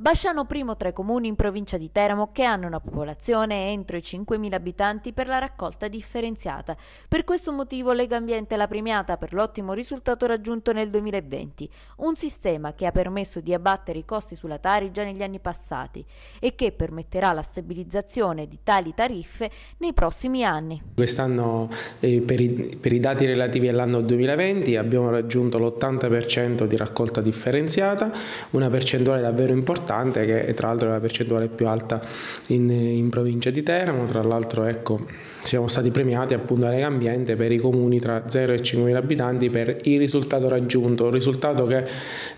Basciano primo tra i comuni in provincia di Teramo che hanno una popolazione entro i 5.000 abitanti per la raccolta differenziata. Per questo motivo Lega Ambiente l'ha premiata per l'ottimo risultato raggiunto nel 2020, un sistema che ha permesso di abbattere i costi sulla Tari già negli anni passati e che permetterà la stabilizzazione di tali tariffe nei prossimi anni. Quest'anno eh, per, per i dati relativi all'anno 2020 abbiamo raggiunto l'80% di raccolta differenziata, una percentuale davvero importante importante che tra l'altro è la percentuale più alta in, in provincia di Teramo, tra l'altro ecco, siamo stati premiati appunto a Lega Ambiente per i comuni tra 0 e 5 mila abitanti per il risultato raggiunto, un risultato che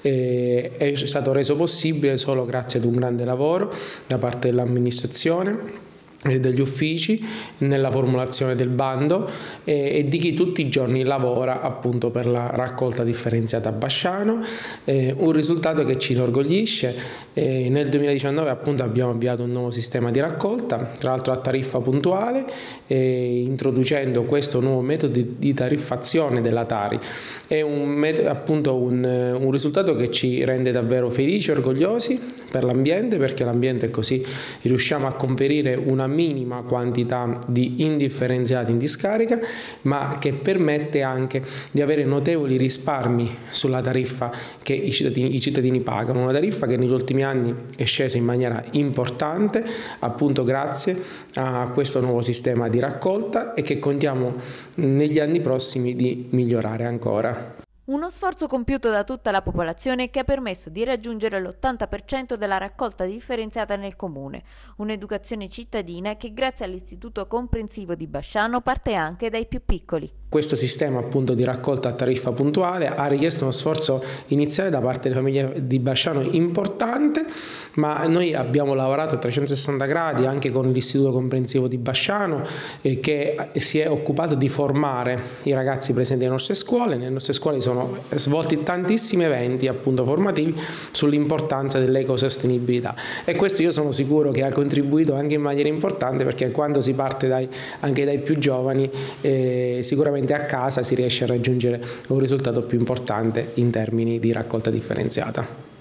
eh, è stato reso possibile solo grazie ad un grande lavoro da parte dell'amministrazione degli uffici nella formulazione del bando e, e, di chi tutti i giorni lavora appunto per la raccolta differenziata a Basciano, eh, un risultato che ci inorgoglisce. Eh, nel 2019 appunto abbiamo avviato un nuovo sistema di raccolta, tra l'altro a tariffa puntuale, eh, introducendo questo nuovo metodo di, tariffazione della Tari. È un, appunto un, un risultato che ci rende davvero felici e orgogliosi per l'ambiente perché l'ambiente è così riusciamo a conferire una minima quantità di indifferenziati in discarica, ma che permette anche di avere notevoli risparmi sulla tariffa che i cittadini, i cittadini pagano, una tariffa che negli ultimi anni è scesa in maniera importante, appunto grazie a questo nuovo sistema di raccolta e che contiamo negli anni prossimi di migliorare ancora. Uno sforzo compiuto da tutta la popolazione che ha permesso di raggiungere l'80% della raccolta differenziata nel comune, un'educazione cittadina che grazie all'Istituto Comprensivo di Basciano parte anche dai più piccoli. Questo sistema appunto di raccolta a tariffa puntuale ha richiesto uno sforzo iniziale da parte delle famiglie di Basciano importante, ma noi abbiamo lavorato a 360 gradi anche con l'Istituto Comprensivo di Basciano eh, che si è occupato di formare i ragazzi presenti nelle nostre scuole. Nelle nostre scuole sono svolti tantissimi eventi appunto formativi sull'importanza dell'ecosostenibilità e questo io sono sicuro che ha contribuito anche in maniera importante perché quando si parte dai, anche dai più giovani eh, sicuramente sicuramente a casa si riesce a raggiungere un risultato più importante in termini di raccolta differenziata.